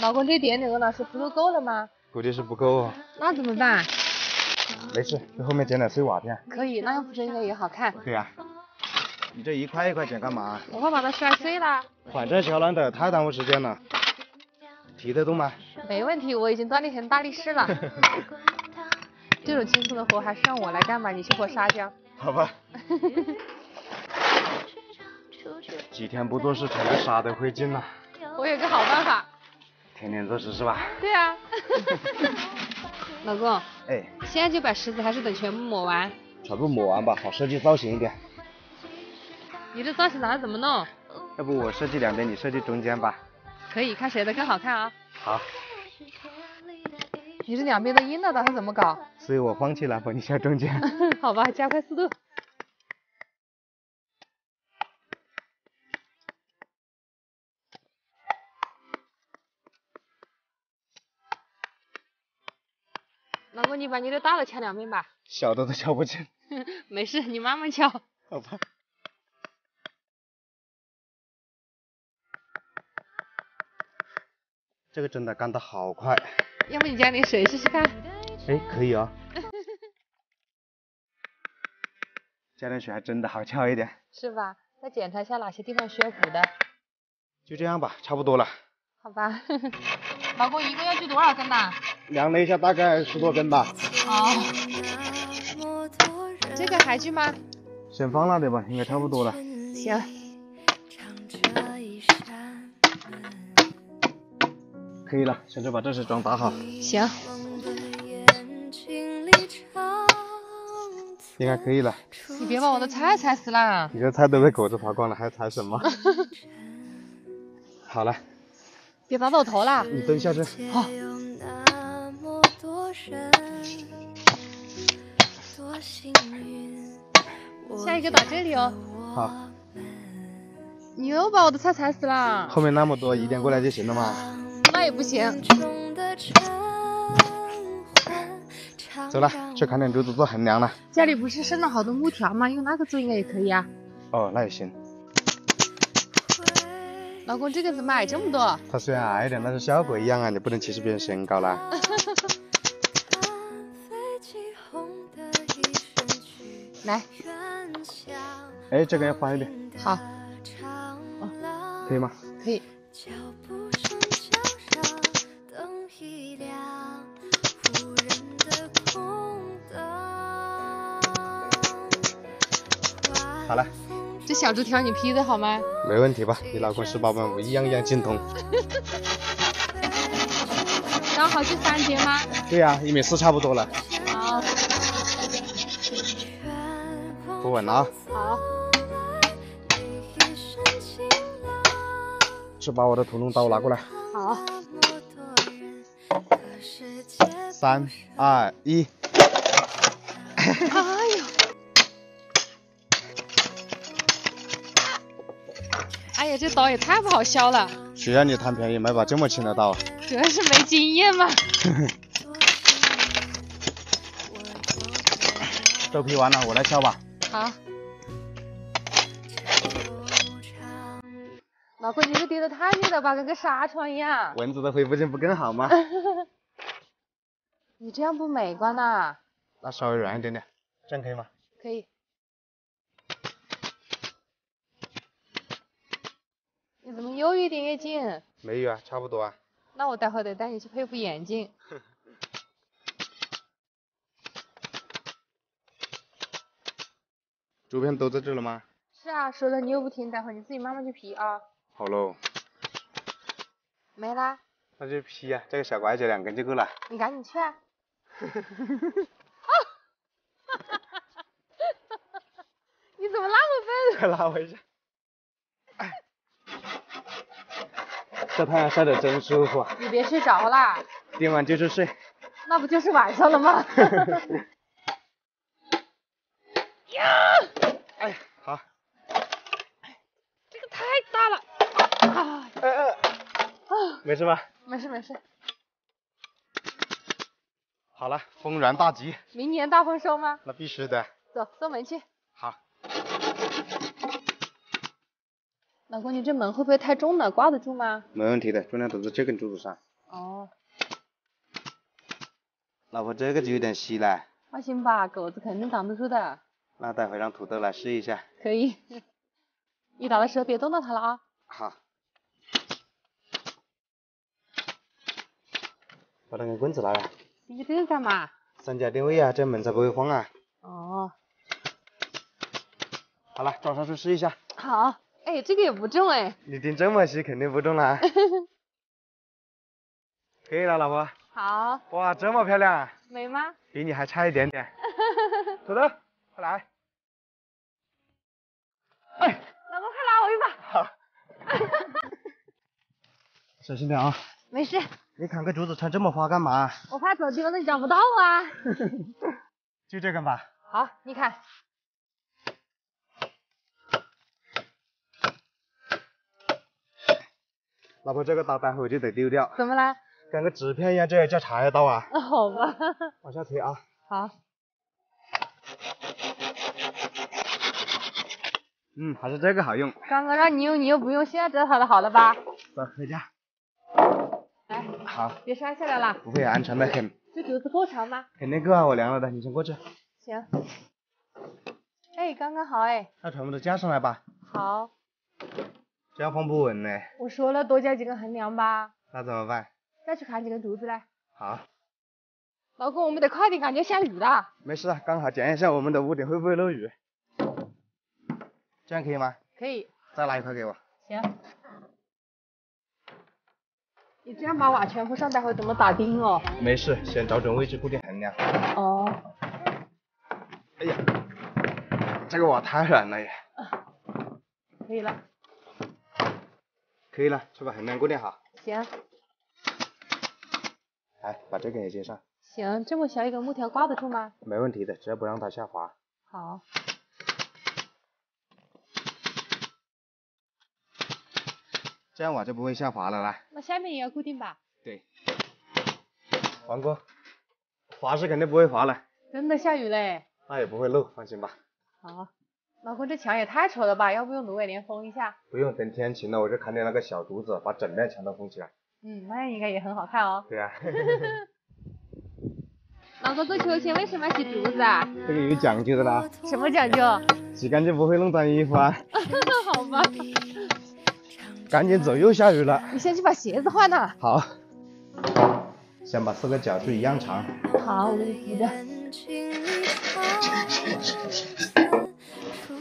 老公，这电那个老师铺路够了吗？估计是不够哦。那怎么办？没事，这后面捡点碎瓦片。可以，那样铺着应该也好看。对呀、你这一块一块捡干嘛？我怕把它摔碎了。反正小懒的太耽误时间了。提得动吗？没问题，我已经锻炼成大力士了。这种轻松的活还是让我来干吧，你去和沙浆。好吧。几天不做事，成个沙都会进了。我有个好办法。天天做事是吧？对啊。老公，哎，现在就把石子，还是等全部抹完？全部抹完吧，好设计造型一点。你这造型打算怎么弄？要不我设计两边，你设计中间吧。可以，看谁的更好看啊。好。你这两边都阴了，打算怎么搞？所以我放弃了，帮你下中间。好吧，加快速度。老公，你把你的大的敲两遍吧。小的都敲不进。没事，你慢慢敲。好吧。这个真的干得好快。要不你加点水试试看？哎，可以哦。加点水还真的好敲一点。是吧？再检查一下哪些地方需要补的。就这样吧，差不多了。好吧。老公，一共要锯多少根呐？量了一下，大概十多根吧。哦。这个还锯吗？先放那里吧，应该差不多了。行。可以了，现在把这些桩打好。行。应该可以了。你别把我的菜踩死了。你的菜都被狗子爬光了，还踩什么？好了。别砸到我头了。你蹲下去。好。下一个打这里哦。好。你又把我的菜踩死了。后面那么多，移点过来就行了嘛。那也不行。走了，去砍点竹子做横梁了。家里不是剩了好多木条吗？用那个做应该也可以啊。哦，那也行。老公，这个怎么矮这么多？它虽然矮一点，但是效果一样啊，你不能歧视别人身高啦。来。哎，这个要宽一点。好。哦，可以吗？可以。好了。这小竹条你劈的好吗？没问题吧？你老公十八般武艺样样精通。刚好就三节吗？对呀、啊，一米四差不多了。好。不稳了啊。好。去把我的屠龙刀拿过来。好。三二一。哎呦！哎呀，这刀也太不好削了。谁让你贪便宜买把这么轻的刀？主要是没经验嘛。都劈完了，我来削吧。好。老公，你是叠的太密了吧，跟个纱窗一样。蚊子的恢复性不更好吗？你这样不美观呐。那稍微软一点点，这样可以吗？可以。你怎么又越点越近？没有啊，差不多啊。那我待会得带你去配副眼镜。竹片都在这了吗？是啊，说了你又不听，待会你自己慢慢去劈啊。好喽。没啦。那就劈呀、啊，这个小拐角两根就够了。你赶紧去啊。你怎么那么笨？快拉我一下。这太阳晒得真舒服。你别睡着啦。今晚就是睡。那不就是晚上了吗？呀！哎，好。这个太大了。啊！哎哎。啊！没事吧？没事没事。好了，丰源大吉。明年大丰收吗？那必须的。走，送门去。好。老公，你这门会不会太重了？挂得住吗？没问题的，重量都在这根柱子上。哦，老婆，这个就有点稀了，放心吧，狗子肯定挡得住的。那待会让土豆来试一下。可以。你打的时候别动到它了啊。好。把那个棍子拿来。你这个干嘛？三角定位啊，这门才不会晃啊。哦。好了，装上去试一下。好。哎，这个也不重哎。你钉这么细，肯定不重了。可以了，老婆。好。哇，这么漂亮。美吗？比你还差一点点。土豆，快来。哎。老公，快拉我一把。好。小心点啊。没事。你砍个竹子穿这么花干嘛？我怕走丢了你找不到啊。就这个吧。好，你砍。老婆，这个刀待会就得丢掉。怎么了？跟个纸片一样，这叫茶刀啊。那好吧。往下推啊。好。嗯，还是这个好用。刚刚让你用，你又不用，现在知道它的好了吧？走，回家。来。好。别摔下来了。不会，安全的很。这竹子够长吗？肯定够啊，我量了的，你先过去。行。哎，刚刚好哎。那全部都架上来吧。好。这样放不稳呢。我说了，多加几根横梁吧。那怎么办？再去砍几根竹子来。好。老公，我们得快点，感觉下雨了。没事啊，刚好检验一下我们的屋顶会不会漏雨。这样可以吗？可以。再拿一块给我。行。你这样把瓦全铺上，待会怎么打钉哦？没事，先找准位置固定横梁。哦。哎呀，这个瓦太软了耶。可以了。可以了，去把横梁固定好。行。来，把这根也接上。行，这么小一根木条挂得住吗？没问题的，只要不让它下滑。好。这样瓦就不会下滑了啦。那下面也要固定吧？对。王哥，滑是肯定不会滑了。真的下雨嘞？那也不会漏，放心吧。好。老公，这墙也太丑了吧？要不用芦苇帘封一下？不用，等天晴了我就砍点那个小竹子，把整面墙都封起来。嗯，那样应该也很好看哦。对啊。老公做秋千为什么要洗竹子啊？这个有讲究的啦。什么讲究？洗干净不会弄脏衣服啊。好吧。赶紧走，又下雨了。你先去把鞋子换了。好。先把四个角柱一样长。好，我给你扶着。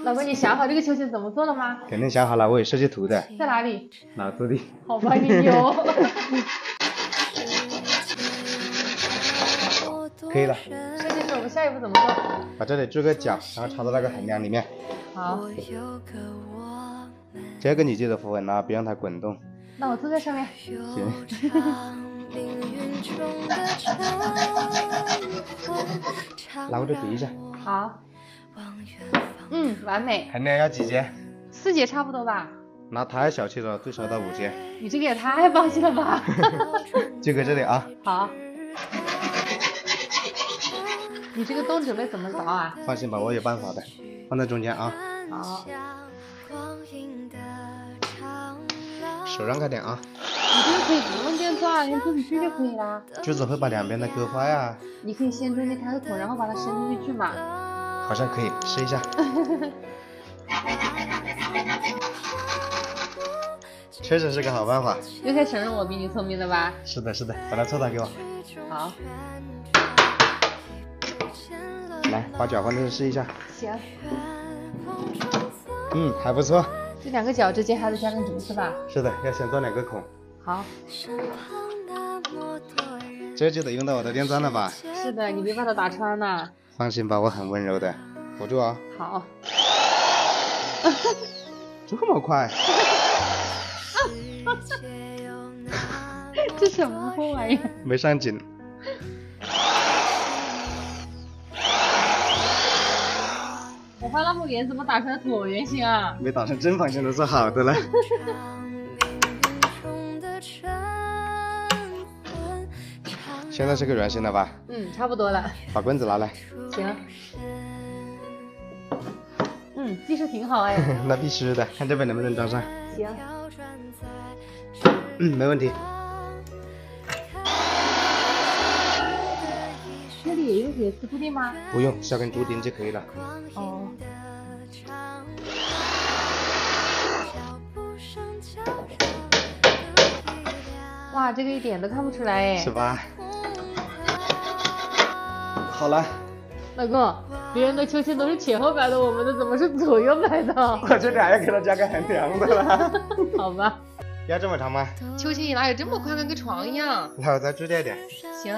老公，你想好这个秋千怎么做了吗？肯定想好了，我有设计图的。在哪里？脑子里。好吧，你有。可以了。设计师，我们下一步怎么做？把这里做个角，然后插到那个横梁里面。好。这个你记得扶稳了，别让它滚动。那我坐在上面。行。拿过去比一下。好。嗯，完美。横梁要几节？四节差不多吧。那太小气了，最少到五节。你这个也太放心了吧。就搁这里啊。好。你这个洞准备怎么凿啊？放心吧，我有办法的。放在中间啊。好。手让开点啊。你这个可以不用电钻，用柱子锯就可以啦。锯子会把两边的割坏啊。你可以先中间开个孔，然后把它伸进去锯嘛。好像可以试一下。确实是个好办法。又在承认我比你聪明了吧？是的，是的，把它凑到给我。好。来，把脚放这试一下。行。嗯，还不错。这两个角之间还得加根竹子吧？是的，要先做两个孔。好。这就得用到我的电钻了吧？是的，你别把它打穿了。放心吧，我很温柔的，扶住啊。好。这么快？这什么破玩意？没上紧。我画那么圆，怎么打出来椭圆形啊？没打成正方形都是好的了。现在是个圆形了吧？嗯，差不多了。把棍子拿来。行。嗯，技术挺好哎。那必须的，看这边能不能装上。行。嗯，没问题。铁丝铺垫吗？不用，下根竹钉就可以了。哦。哇，这个一点都看不出来哎。是吧？好了。老公，别人的秋千都是前后摆的，我们的怎么是左右摆的？我这里还要给他加个横梁的了。好吧。要这么长吗？秋千哪有这么宽，跟个床一样？那我再锯掉点。行。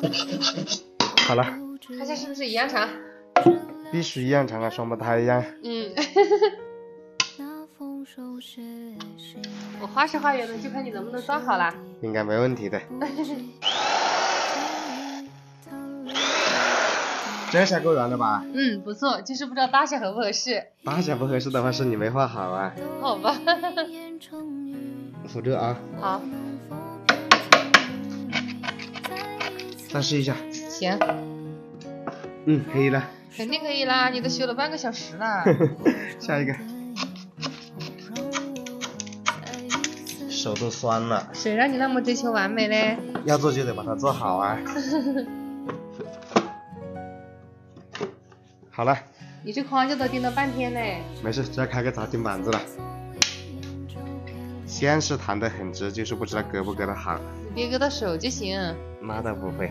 好了。看下是不是一样长？必须一样长啊，双胞胎一样。嗯。我画是画圆的，就看你能不能算好了。应该没问题的。这下够圆了吧？嗯，不错，就是不知道大小合不合适。大小不合适的话，是你没画好啊。好吧。扶着啊。好。再试一下。行。嗯，可以了。肯定可以啦，你都修了半个小时了。下一个。手都酸了。谁让你那么追求完美嘞？要做就得把它做好啊。好了，你这框架都钉了半天嘞。没事，只要开个砸钉板子了。先是弹得很直，就是不知道割不割得好。你别割到手就行。那倒不会。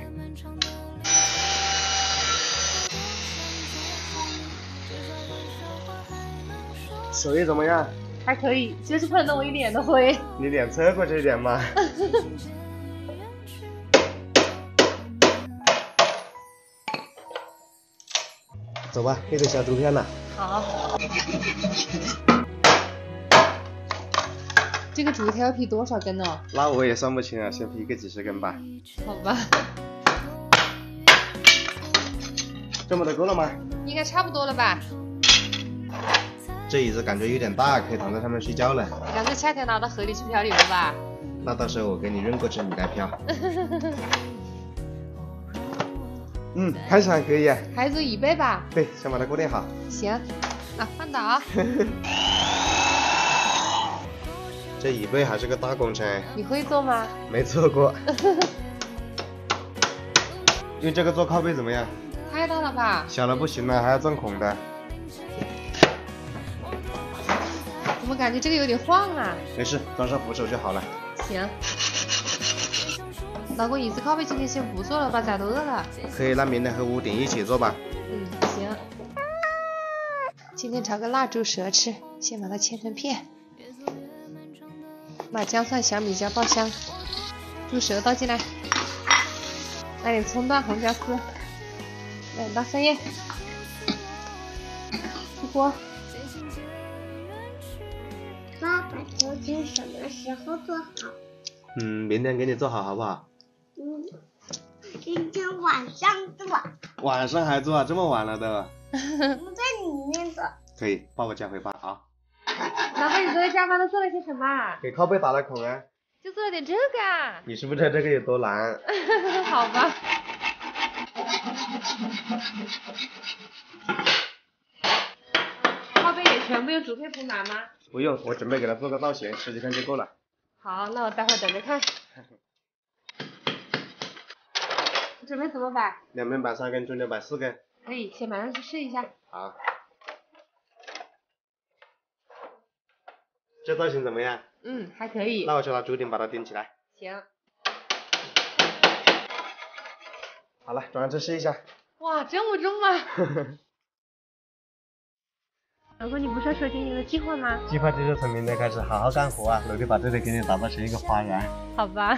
手艺怎么样？还可以，就是碰到我一脸的灰。你脸侧过去一点嘛。走吧，配个小图片了。好。这个竹条劈多少根呢？那我也算不清啊，先劈个几十根吧。好吧。这么的够了吗？应该差不多了吧。这椅子感觉有点大，可以躺在上面睡觉了。你干脆夏天拿到河里去漂流吧。那到时候我给你扔过去，你来漂。嗯，看起来可以。还做椅背吧？对，先把它固定好。行，那放倒。这椅背还是个大工程。你会做吗？没做过。用这个做靠背怎么样？太大了吧？小了不行了，还要钻孔的。怎么感觉这个有点晃啊？没事，装上扶手就好了。行。老公，椅子靠背今天先不做了吧，咋都饿了。可以，那明天和屋顶一起做吧。嗯，行。今天炒个腊猪舌吃，先把它切成片。把姜蒜、小米椒爆香，猪舌倒进来，来点葱段、红椒丝，两大蒜叶，出锅。爸爸，究竟什么时候做好？嗯，明天给你做好，好不好？嗯，今天晚上做。晚上还做啊？这么晚了都。我在里面做。可以，抱我加回吧啊。老板，你昨天加班都做了些什么？给靠背打了孔啊。就做了点这个啊。你是不知道这个有多难。好吧。靠背也全部用竹片铺满吗？不用，我准备给它做个造型，十几片就够了。好，那我待会等着看。准备怎么摆？两边摆三根，中间摆四根。可以，先摆上去试一下。好。这造型怎么样？嗯，还可以。那我去拿竹钉把它钉起来。行。好了，转上去试一下。哇，这么重吗？老公，你不是说今年的计划吗？计划就是从明天开始好好干活啊，努力把这里给你打造成一个花园。好吧。